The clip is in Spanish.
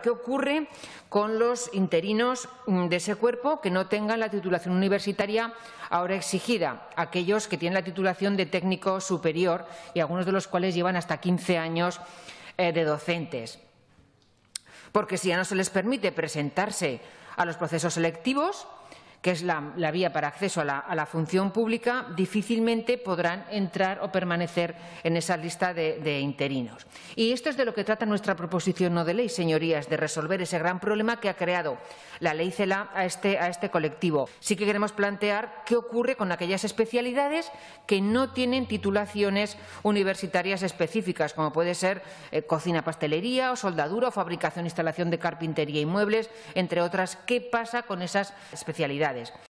¿Qué ocurre con los interinos mm, de ese cuerpo que no tengan la titulación universitaria ahora exigida? Aquellos que tienen la titulación de técnico superior y algunos de los cuales llevan hasta 15 años eh, de docentes. Porque si ya no se les permite presentarse a los procesos selectivos, que es la, vía para acceso a la, función pública, difícilmente podrán entrar o permanecer en esa lista de, interinos. Y esto es de lo que trata nuestra proposición no de ley, señorías, de resolver ese gran problema que ha creado la ley CELA a este, a este colectivo. Sí que queremos plantear qué ocurre con aquellas especialidades que no tienen titulaciones universitarias específicas, como puede ser eh, cocina, pastelería o soldadura o fabricación instalación de carpintería y muebles, entre otras. ¿Qué pasa con esas especialidades? actividades.